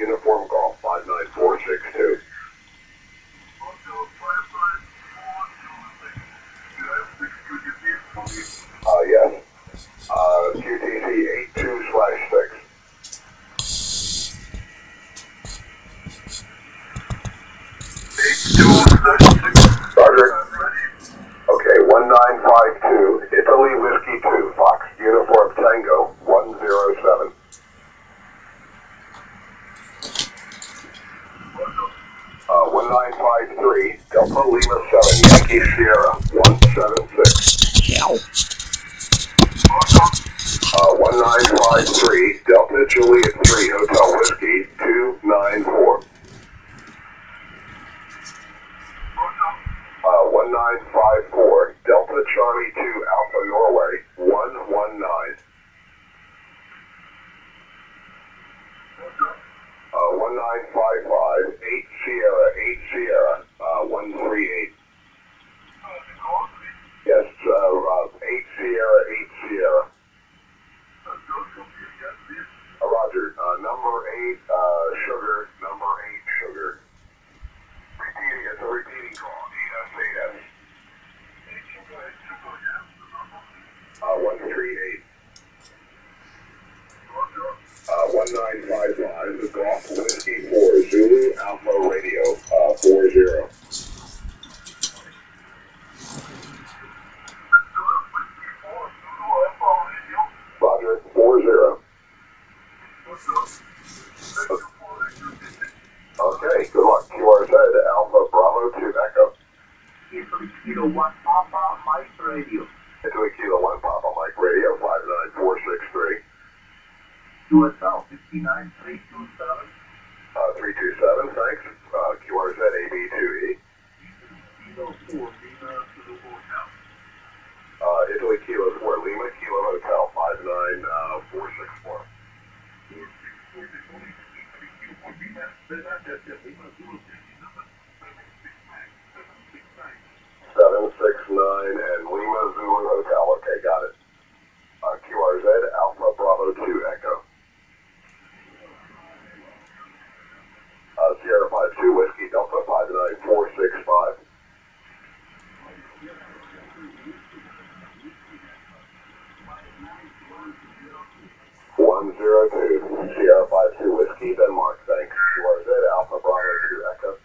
uniform guard. 776. 1953, Delta Juliet 3, Hotel Whiskey 294. Uh, 1954, Delta Charlie 2, Alpha Norway 119. Uh, 1955, 8 Sierra, 8 Sierra. 8, uh, sugar, number 8, sugar. Repeating, it's a repeating call, 8S, 8S. Uh, 138. Uh, 1955, the Golf Whiskey 4, Zulu Alpha Radio, uh, 40. Roger, 40. Okay, good luck. QRZ, Alpha Bravo 2 Echo. Kilo One Papa Mike Radio. Into a Kilo 1 Papa Mike Radio, 59463. USL 59327. Uh, 327, thanks. Uh, QRZ AB2E. Kilo 4 Lima to the Hotel. Uh, Italy Kilo 4 Lima, Kilo Hotel, 59464. Seven six nine and Lima Zulu Hotel. Okay, got it. Uh, QRZ Alpha Bravo two Echo. Uh, Sierra five two Whiskey Delta five nine four six five. One zero two Sierra five two Whiskey Denmark. Thanks. QRZ Alpha Bravo two Echo.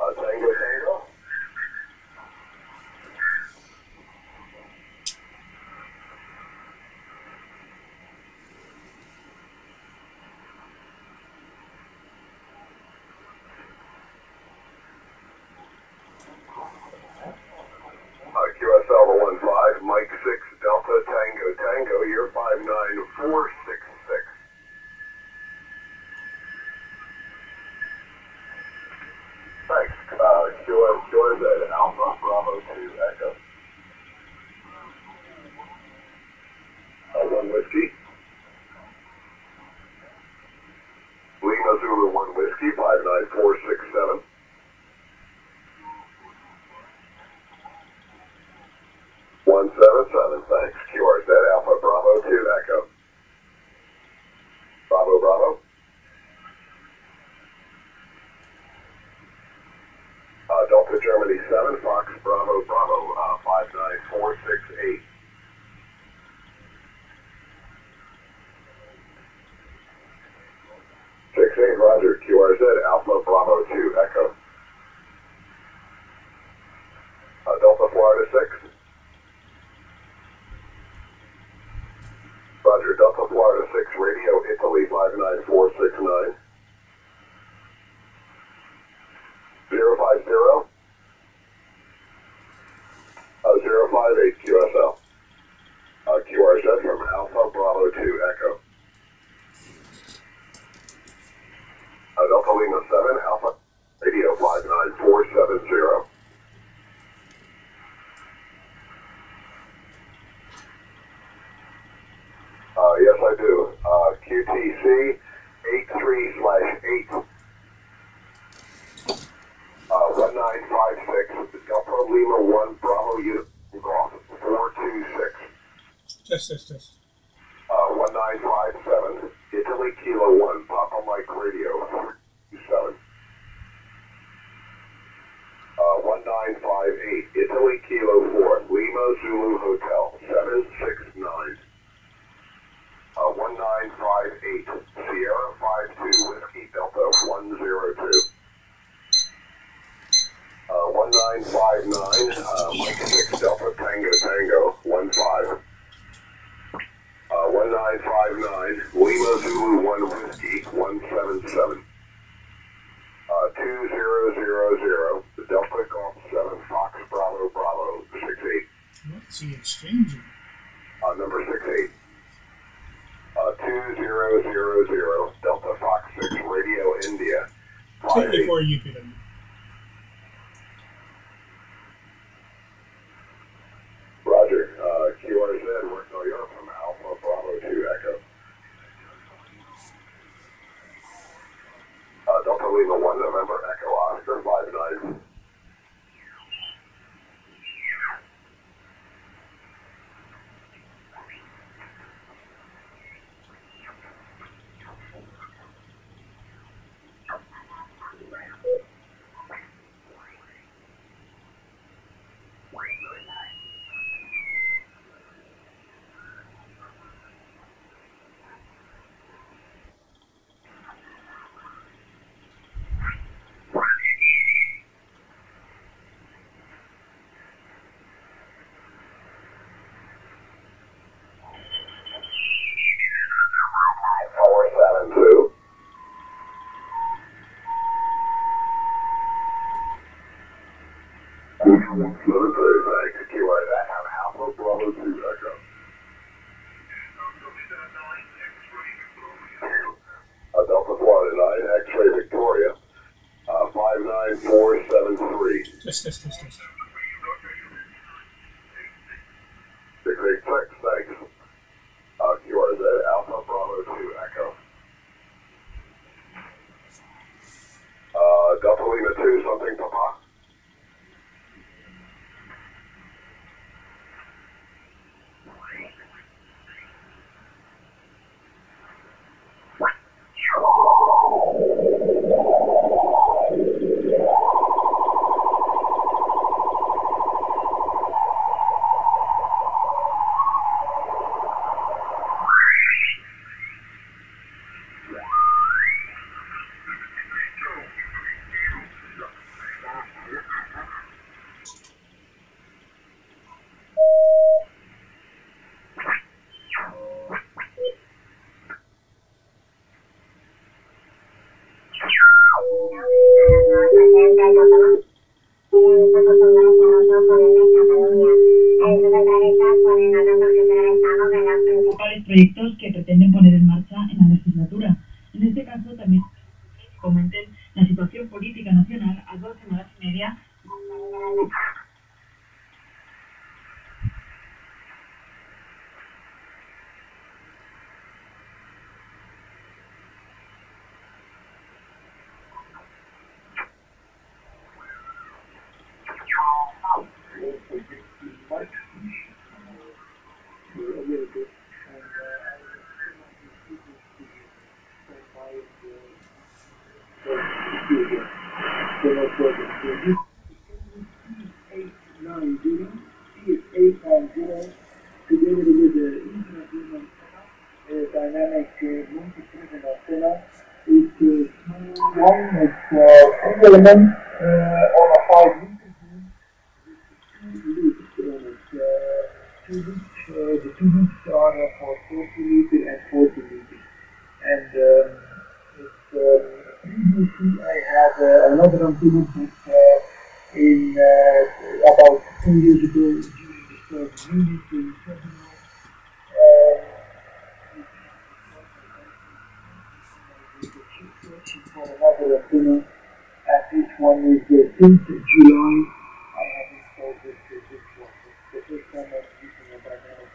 Uh, Tango Tango. Uh, QSL one five, Mike six Delta Tango Tango, you're five nine four six six. Thanks. Uh, QS, QSZ Alpha Bravo two Echo. Uh, one whiskey. Lima Zulu one whiskey, five nine four six seven. One seven seven, thanks. QRZ Alpha Bravo two Echo. Bravo Bravo. Uh, Delta Germany seven, Fox Bravo Bravo, uh, five nine four six eight. Six eight, Roger. QRZ Alpha Bravo two Echo. Uh, Delta Florida six. Roger, Delta Florida 6, Radio Italy 59469. 050. Uh, 058 QSL. Uh, QRZ from Alpha Bravo 2 Echo. Uh, Delta Lima 7, Alpha Radio 59470. Uh, yes, I do. Uh, QTC 83 slash 8. Uh, 1956, Delta Lima 1 Bravo Unit Golf 426. Test, test, test. Uh, 1957, Italy Kilo 1 Papa Mike Radio 327. Uh, 1958, Italy Kilo 4 Lima Zulu Hotel 769. Uh, 1958, Sierra 52, Whiskey Delta 102. Uh, 1959, uh, Mike Lima Zulu 1 Whiskey 177. Uh, 2000, Delta Golf 7, Fox Bravo Bravo 68. What's he exchanging? Uh, number 68. Uh, 2000, Delta Fox 6, Radio India. 54 UPW. Uh, Delta Lima one November Echo Oscar five nine. Four seven two. Military Bank, proyectos que pretenden poner en marcha en la legislatura. En este caso también comenten la situación política nacional a dos semanas y media together with the Internet uh, Dynamic uh, Multi-Present Antenna, it's uh, one with uh, three elements uh, on a five meter beam with two loops on it. Uh, two loops, uh, the two loops are uh, for 40 meter and 40 meter. And um, it's, um, previously I had uh, another antenna that uh, in uh, about two years ago during the for another this one is the 10th July. I have installed this, this one. The first time I'm using a dynamic